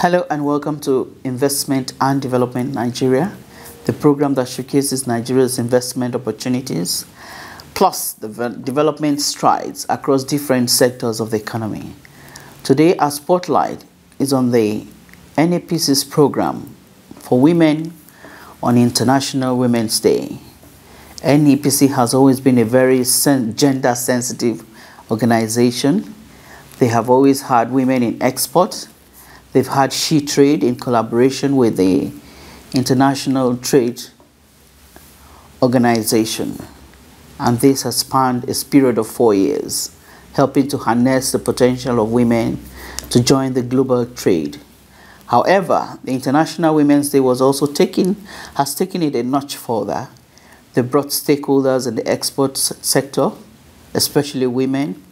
Hello and welcome to Investment and Development Nigeria, the program that showcases Nigeria's investment opportunities plus the development strides across different sectors of the economy. Today, our spotlight is on the NEPC's program for women on International Women's Day. NEPC has always been a very gender sensitive organization. They have always had women in export They've had She Trade in collaboration with the International Trade Organization. And this has spanned a period of four years, helping to harness the potential of women to join the global trade. However, the International Women's Day was also taken, has taken it a notch further. They brought stakeholders in the export sector, especially women,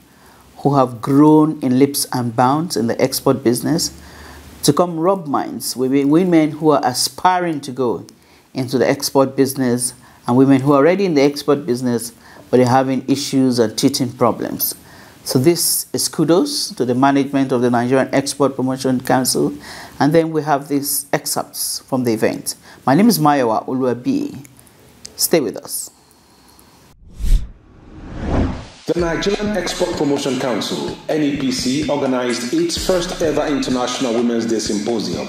who have grown in leaps and bounds in the export business to come rub minds with women who are aspiring to go into the export business and women who are already in the export business but they're having issues and teething problems. So this is kudos to the management of the Nigerian Export Promotion Council. And then we have these excerpts from the event. My name is Mayowa Uluabi. Stay with us. The Nigerian Export Promotion Council, NEPC, organized its first ever International Women's Day Symposium.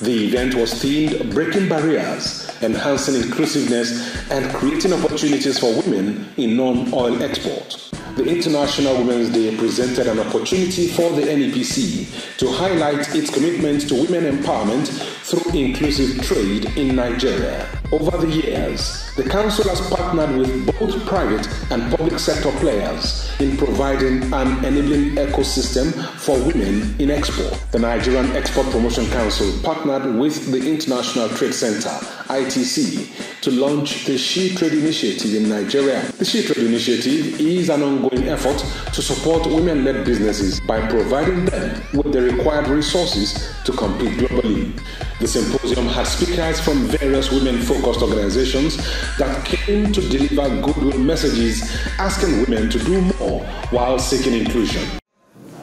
The event was themed Breaking Barriers, Enhancing Inclusiveness, and Creating Opportunities for Women in Non Oil Export. The International Women's Day presented an opportunity for the NEPC to highlight its commitment to women empowerment through inclusive trade in Nigeria. Over the years, the Council has partnered with both private and public sector players in providing an enabling ecosystem for women in export. The Nigerian Export Promotion Council partnered with the International Trade Center, ITC, to launch the She Trade Initiative in Nigeria. The She Trade Initiative is an ongoing effort to support women led businesses by providing them with the required resources to compete globally. The symposium had speakers from various women focused organizations that came to deliver goodwill messages asking women to do more while seeking inclusion.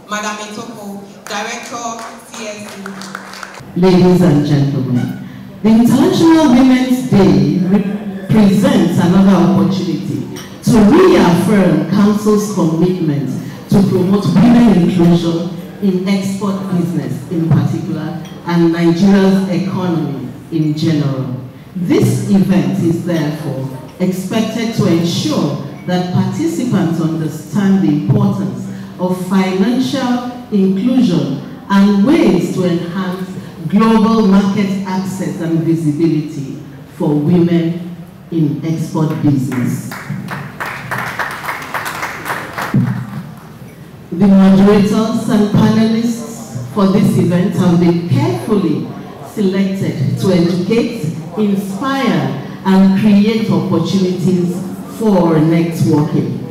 Madam Etoko, Director, CSD. Ladies and gentlemen, the International Women's Day represents another opportunity to reaffirm Council's commitment to promote women inclusion in export business in particular and Nigeria's economy in general. This event is therefore expected to ensure that participants understand the importance of financial inclusion and ways to enhance global market access and visibility for women in export business. The moderators and panelists for this event have been carefully selected to educate, inspire, and create opportunities for networking.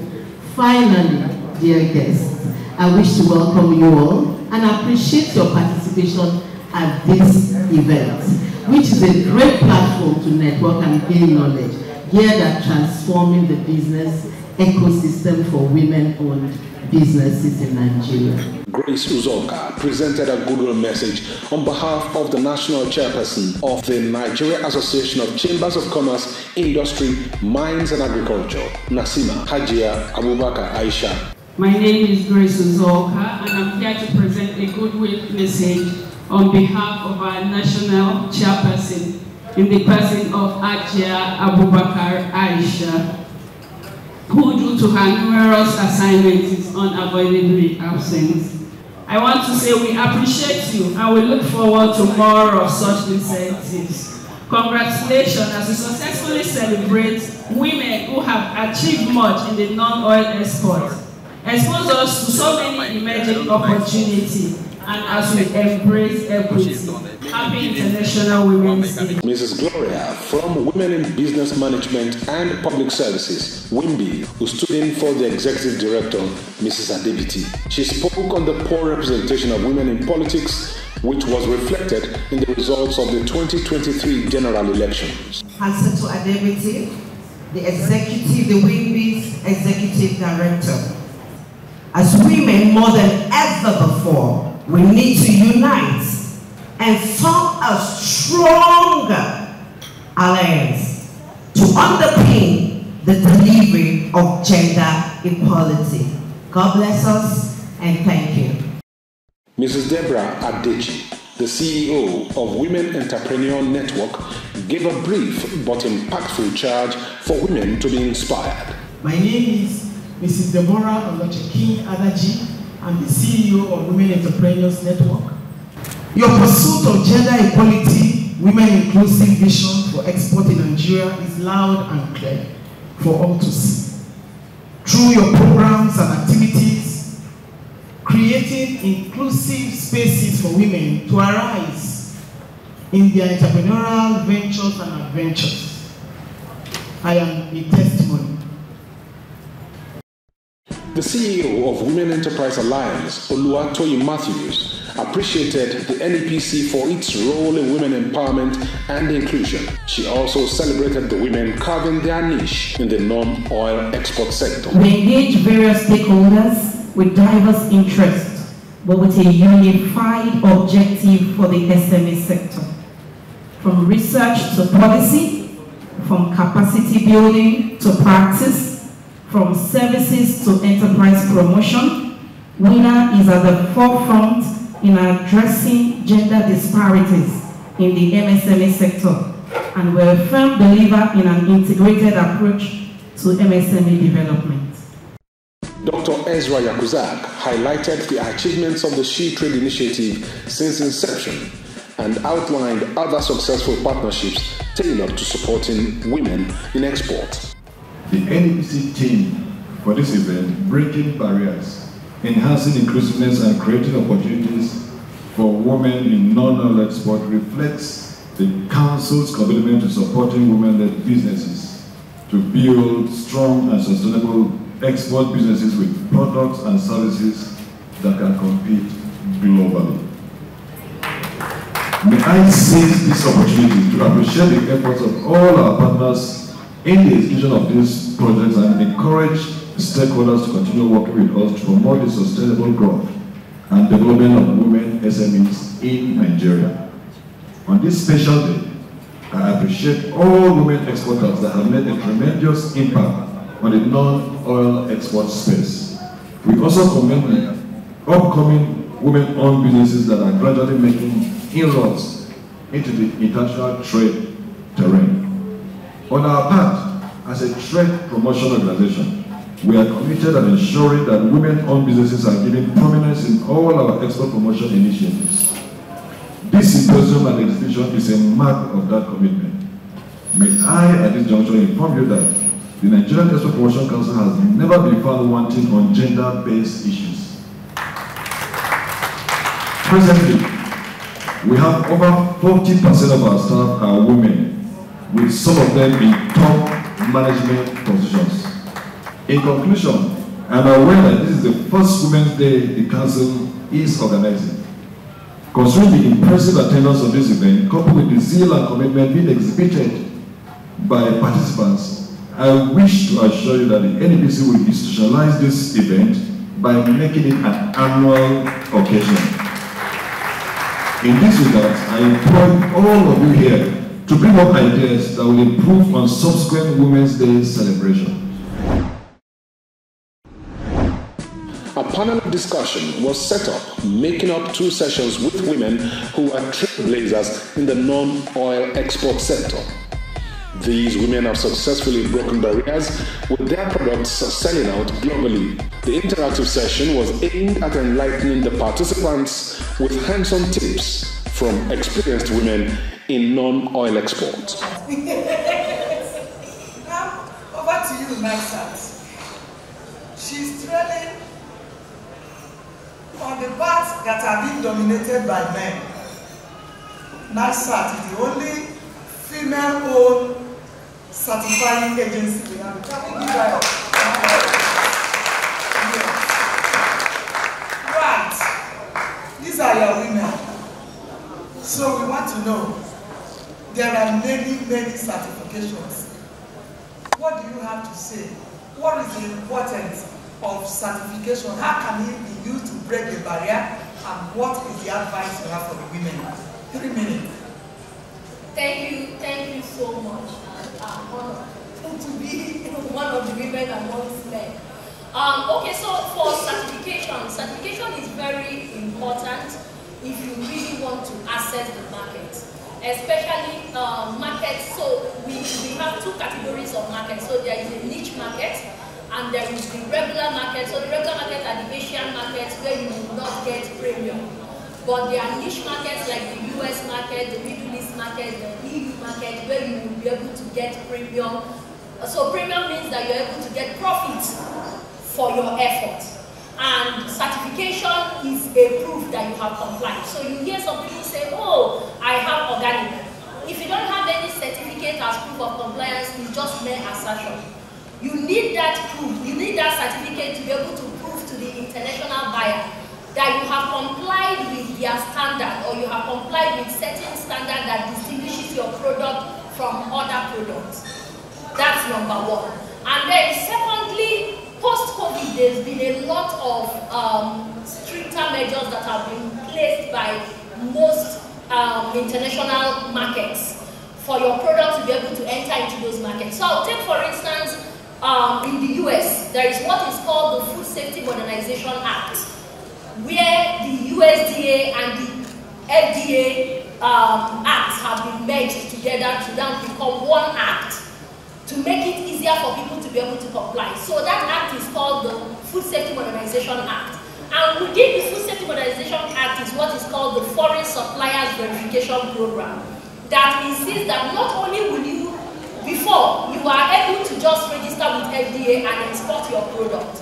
Finally, dear guests, I wish to welcome you all and appreciate your participation at this event, which is a great platform to network and gain knowledge geared at transforming the business ecosystem for women-owned businesses in Nigeria. Grace Uzoka presented a goodwill message on behalf of the national chairperson of the Nigeria Association of Chambers of Commerce, Industry, Mines and Agriculture, NACCIMA Hajia Abubakar Aisha. My name is Grace Uzoka and I'm here to present a goodwill message on behalf of our national chairperson in the person of Ajia Abubakar Aisha who due to her numerous assignments is unavoidably absent. I want to say we appreciate you and we look forward to more of such incentives. Congratulations as we successfully celebrate women who have achieved much in the non-oil export. Expose us to so many emerging opportunities and as we embrace equity. Happy International Women's Day. Mrs. Gloria from Women in Business Management and Public Services, WIMBIZ, who stood in for the Executive Director, Mrs. Adegbite. She spoke on the poor representation of women in politics, which was reflected in the results of the 2023 general elections. Hansatu Adegbite, the executive, the WIMBIZ's Executive Director. As women more than ever before, we need to unite and form a stronger alliance to underpin the delivery of gender equality. God bless us and thank you. Mrs. Deborah Adechi, the CEO of Women Entrepreneur Network, gave a brief but impactful charge for women to be inspired. My name is Mrs. Deborah Olochekin Adaji. I'm the CEO of Women Entrepreneurs Network. Your pursuit of gender equality, women inclusive vision for export in Nigeria is loud and clear for all to see. Through your programs and activities, creating inclusive spaces for women to arise in their entrepreneurial ventures and adventures. I am a testimony. The CEO of Women Enterprise Alliance, Oluwatoyi Matthews, appreciated the NEPC for its role in women empowerment and inclusion. She also celebrated the women carving their niche in the non-oil export sector. We engage various stakeholders with diverse interests, but with a unified objective for the SME sector. From research to policy, from capacity building to practice, from services to enterprise promotion, WINA is at the forefront in addressing gender disparities in the MSME sector, and we're a firm believer in an integrated approach to MSME development. Dr. Ezra Yakusak highlighted the achievements of the She Trade Initiative since inception and outlined other successful partnerships tailored to supporting women in export. The NEPC team for this event, Breaking Barriers, enhancing inclusiveness and creating opportunities for women in non-oil export reflects the Council's commitment to supporting women-led businesses to build strong and sustainable export businesses with products and services that can compete globally. May I seize this opportunity to appreciate the efforts of all our partners in the execution of these projects and encourage stakeholders to continue working with us to promote the sustainable growth and development of women SMEs in Nigeria. On this special day, I appreciate all women exporters that have made a tremendous impact on the non-oil export space. We also commend the upcoming women-owned businesses that are gradually making inroads into the international trade terrain. On our part, as a trade promotion organization, we are committed and ensuring that women-owned businesses are given prominence in all our export promotion initiatives. This symposium and exhibition is a mark of that commitment. May I, at this juncture, inform you that the Nigerian Export Promotion Council has never been found wanting on gender-based issues. Presently, we have over 40% of our staff are women, with some of them in top management positions. In conclusion, I'm aware that this is the first Women's Day the Council is organizing. Considering the impressive attendance of this event, coupled with the zeal and commitment being exhibited by participants, I wish to assure you that the NEPC will institutionalize this event by making it an annual occasion. In this regard, I implore all of you here to bring up ideas that will improve on subsequent Women's Day celebration. A panel discussion was set up, making up two sessions with women who are trailblazers in the non-oil export sector. These women have successfully broken barriers with their products selling out globally. The interactive session was aimed at enlightening the participants with hands-on tips from experienced women in non-oil export. now, over to you, Maxat. She's trailing on the parts that are being dominated by men. NASAT is the only female-owned certifying agency we have. Right. These are your women. So we want to know, there are many, many certifications. What do you have to say? What is the importance of certification? How can it be used to break the barrier? And what is the advice you have for the women? Three minutes. Thank you, thank you so much. I'm honored to be one of the women amongst men. Um, okay, so for certification, certification is very important if you really want to access the market, especially um, markets. So we, we have two categories of markets. So there is a niche market and there is the regular market. So the regular market are the Asian markets where you will not get premium. But there are niche markets like the US market, the Middle East market, the EU market, where you will be able to get premium. So premium means that you're able to get profit for your effort. And certification is a proof that you have complied. So you hear some people say, oh, I have organic. If you don't have any certificate as proof of compliance, it's just mere assertion. You need that proof, you need that certificate to be able to prove to the international buyer that you have complied with their standard or you have complied with certain standard that distinguishes your product from other products. That's number one. And then secondly, post-COVID, there's been a lot of um, stricter measures that have been placed by most um, international markets for your product to be able to enter into those markets. So take for instance, um, in the US, there is what is called the Food Safety Modernization Act where the USDA and the FDA um, acts have been merged together to then become one act to make it easier for people to be able to comply. So that act is called the Food Safety Modernization Act. And within the Food Safety Modernization Act is what is called the Foreign Suppliers Verification Program that insists that not only will you, before, you are able to just register with FDA and export your product,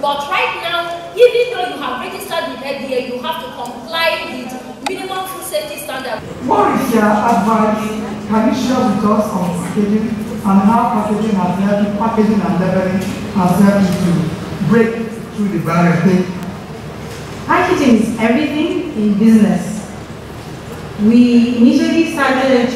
but right now, even though you have registered with FDA, you have to comply with minimum food safety standards. What is your advice? Can you share with us on packaging and how packaging has helped, packaging and labeling has helped you to break through the barrier? Packaging is everything in business. We initially started,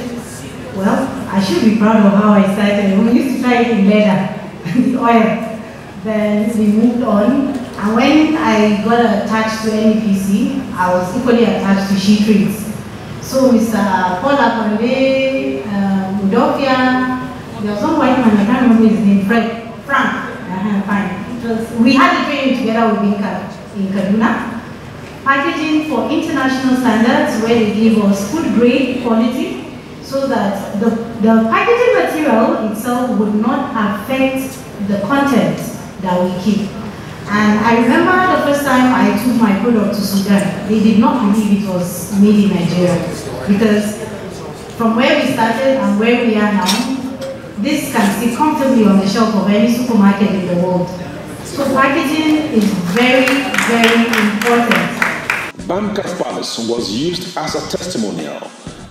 well, I should be proud of how I started. We used to try it in leather, the oil. Then we moved on. And when I got attached to NEPC, I was equally attached to She Trades. So Mr. Paul Akonde, uh, Udofia, there was one white man, I can't remember his name, Fred, Frank, uh, fine. It was, we had the training together with Inka in Kaduna. Packaging for international standards where they give us food grade quality so that the, the packaging material itself would not affect the content that we keep. And I remember the first time I took my product to Sudan, they did not believe it was made in Nigeria. Because from where we started and where we are now, this can sit comfortably on the shelf of any supermarket in the world. So packaging is very, very important. Bamkas Palace was used as a testimonial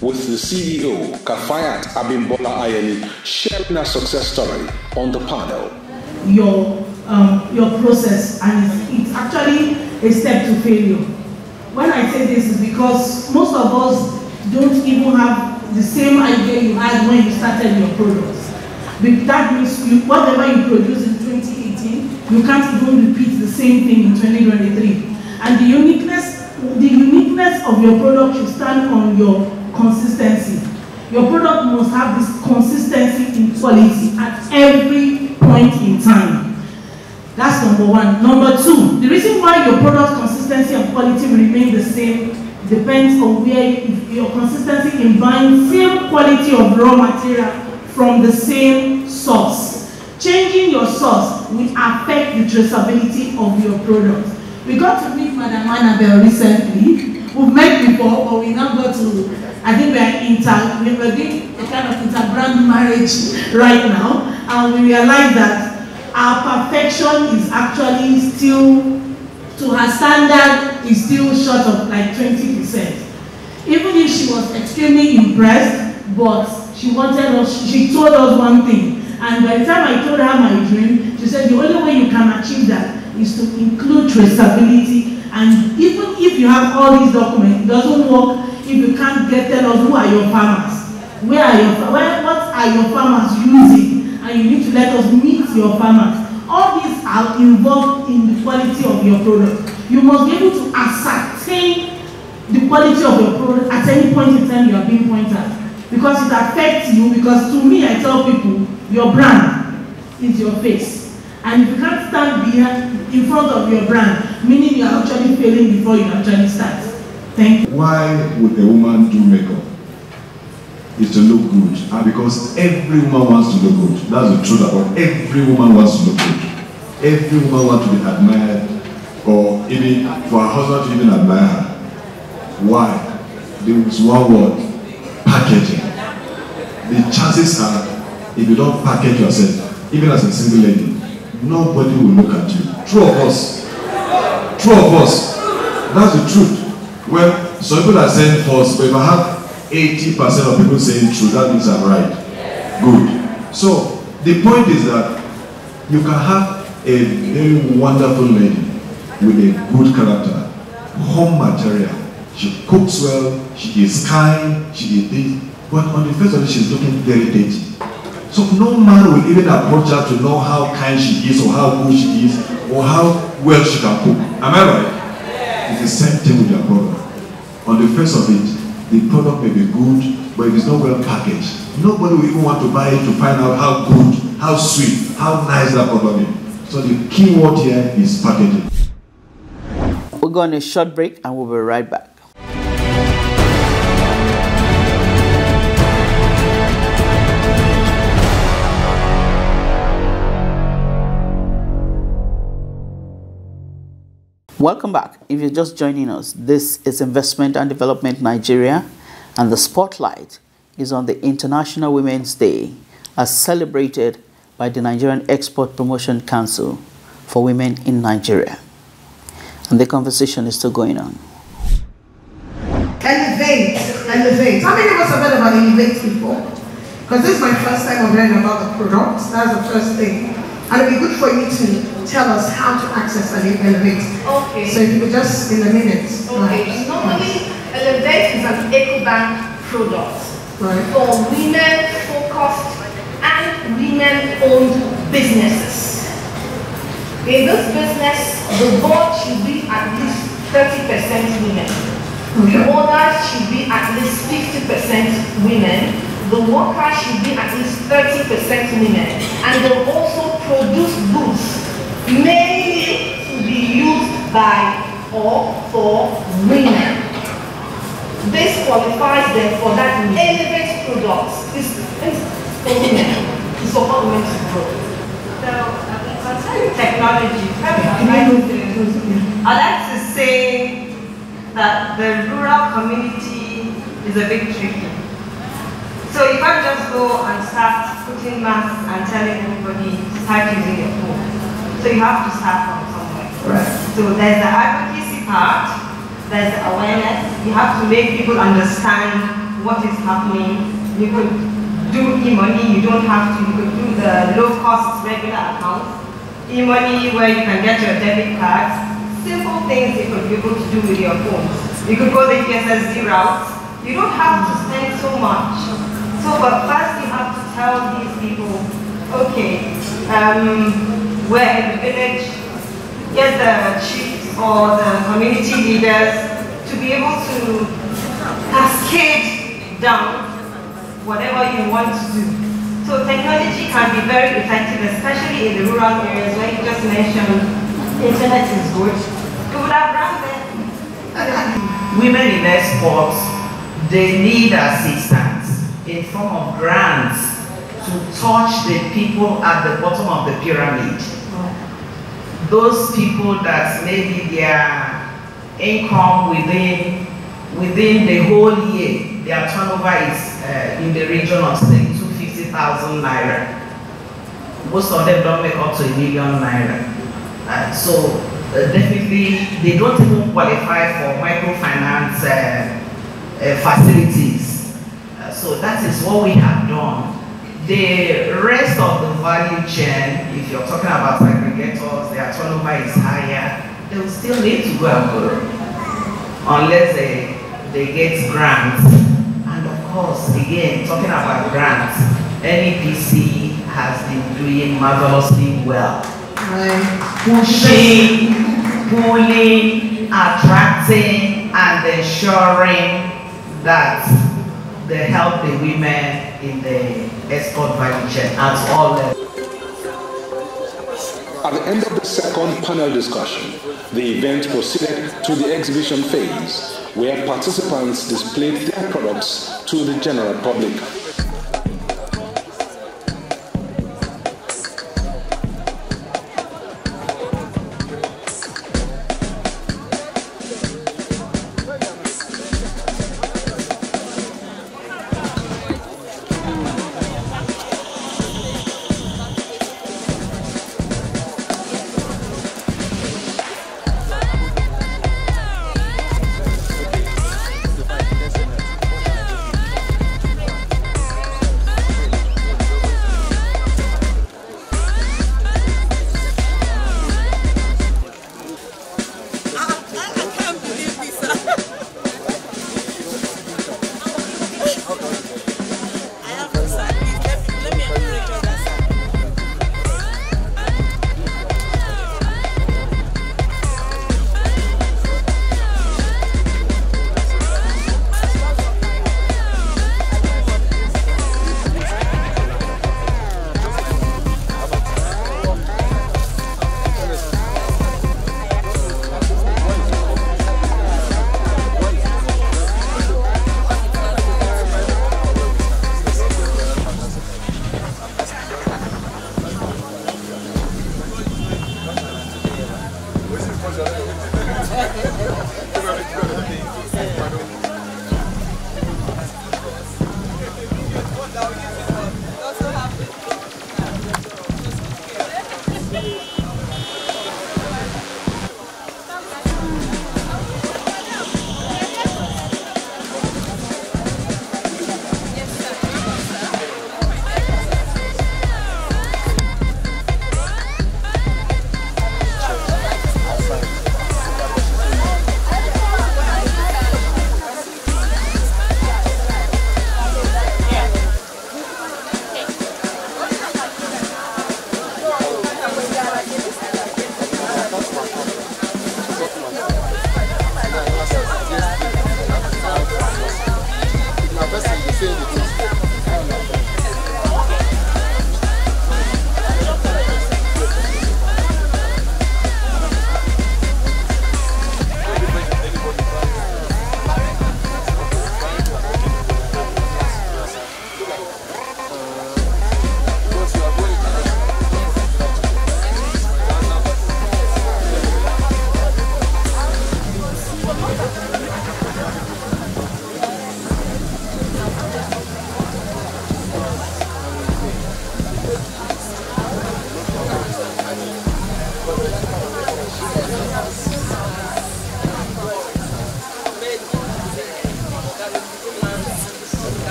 with the CEO, Kafayat Abimbola Ayeni, sharing her success story on the panel. Your um, your process and it's, it's actually a step to failure. When I say this is because most of us don't even have the same idea you had when you started your products. But That means you, whatever you produce in 2018, you can't even repeat the same thing in 2023. And the uniqueness, the uniqueness of your product should stand on your consistency. Your product must have this consistency in quality at every point in time. That's number one. Number two, the reason why your product consistency and quality remain the same depends on where your consistency in buying same quality of raw material from the same source. Changing your source will affect the traceability of your product. We got to meet Madam Annabelle recently. We've met before, but we now got to, I think we are inter, we are doing a kind of inter-brand marriage right now, and we realize that our perfection is actually still, to her standard, is still short of like 20%. Even if she was extremely impressed, but she wanted us, she told us one thing. And by the time I told her my dream, she said the only way you can achieve that is to include traceability. And even if you have all these documents, it doesn't work if you can't get tell us who are your farmers. Where are your, where, what are your farmers using? and you need to let us meet your farmers. All these are involved in the quality of your product. You must be able to ascertain the quality of your product at any point in time you are being pointed. Because it affects you, because to me, I tell people, your brand is your face. And if you can't stand behind, in front of your brand, meaning you are actually failing before you actually start. Thank you. Why would a woman do makeup? Is to look good. And because every woman wants to look good. That's the truth about every woman wants to look good. Every woman wants to be admired or even for her husband to even admire her. Why? There is one word, packaging. The chances are, if you don't package yourself, even as a single lady, nobody will look at you. True of us. True of us. That's the truth. Well, some people are saying false, but if I have 80% of people saying true, that means I'm right. Good. So, the point is that you can have a very wonderful lady with a good character, home material. She cooks well, she is kind, she is this, but on the face of it, she's looking very dirty. So no man will even approach her to know how kind she is or how good she is or how well she can cook. Am I right? It's the same thing with your product. On the face of it, the product may be good, but if it is not well packaged. Nobody will even want to buy it to find out how good, how sweet, how nice that product is. So the key word here is packaging. We're going to a short break and we'll be right back. Welcome back. If you're just joining us, this is Investment and Development Nigeria, and the spotlight is on the International Women's Day as celebrated by the Nigerian Export Promotion Council for Women in Nigeria. And the conversation is still going on. Elevate, elevate. How many of us have heard about elevate before? Because this is my first time of hearing about the product. That's the first thing. And it'd be good for you to tell us how to access and elevate. Okay. So if you could just in a minute. Okay. Uh, Normally, elevate is an EcoBank product right. for women-focused and women-owned businesses. In this business, the board should be at least 30% women. Okay. The owners should be at least 50% women. The workers should be at least 30% women. And they'll also produce goods mainly to be used by or for women. This qualifies them for that elevate products. It's, it's for women. How women to grow. So, uh, concerning technology, I'd like to say that the rural community is a bit tricky. So you can't just go and start putting masks and telling everybody to start using your phone. So you have to start from somewhere. Right. So there's the advocacy part, there's the awareness. You have to make people understand what is happening. You could do e-money, you don't have to, you could do the low cost regular account. E-money where you can get your debit cards. Simple things you could be able to do with your phones. You could go the USSD route. You don't have to spend so much. So, but first you have to tell these people, okay, um, we're in the village, get the chiefs or the community leaders to be able to cascade down whatever you want to do. So technology can be very effective, especially in the rural areas where you just mentioned internet is good. You would have run there. Women in exports, they need assistance in form of grants to touch the people at the bottom of the pyramid. Those people that maybe their income within within the whole year, their turnover is uh, in the region of say 250,000 naira. Most of them don't make up to a million naira. Uh, so uh, definitely they don't even qualify for microfinance uh, uh, facilities. So that is what we have done. The rest of the value chain, if you're talking about aggregators, their turnover is higher, they will still need to go and borrow unless they, they get grants. And of course, again, talking about grants, NEPC has been doing marvelously well. Pushing, pulling, attracting, and ensuring that they help the women in the export value chain at all levels. At the end of the second panel discussion, the event proceeded to the exhibition phase, where participants displayed their products to the general public.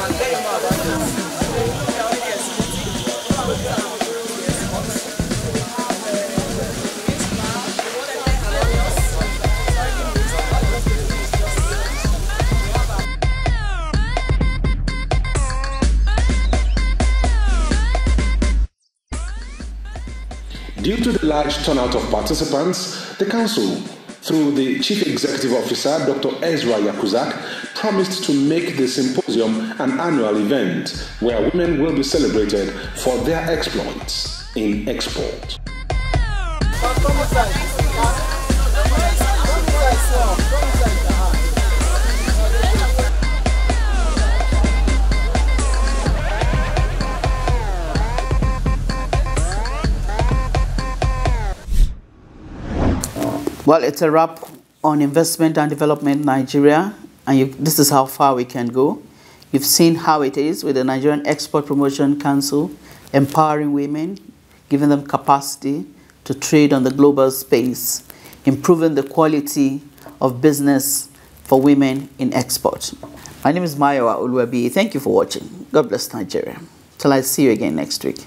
Due to the large turnout of participants, the Council, through the Chief Executive Officer Dr. Ezra Yakusak, promised to make the symposium an annual event where women will be celebrated for their exploits in export. Well, it's a wrap on investment and development Nigeria, and you, this is how far we can go. You've seen how it is with the Nigerian Export Promotion Council, empowering women, giving them capacity to trade on the global space, improving the quality of business for women in export. My name is Mayowa Uluabi. Thank you for watching. God bless Nigeria. Till I see you again next week.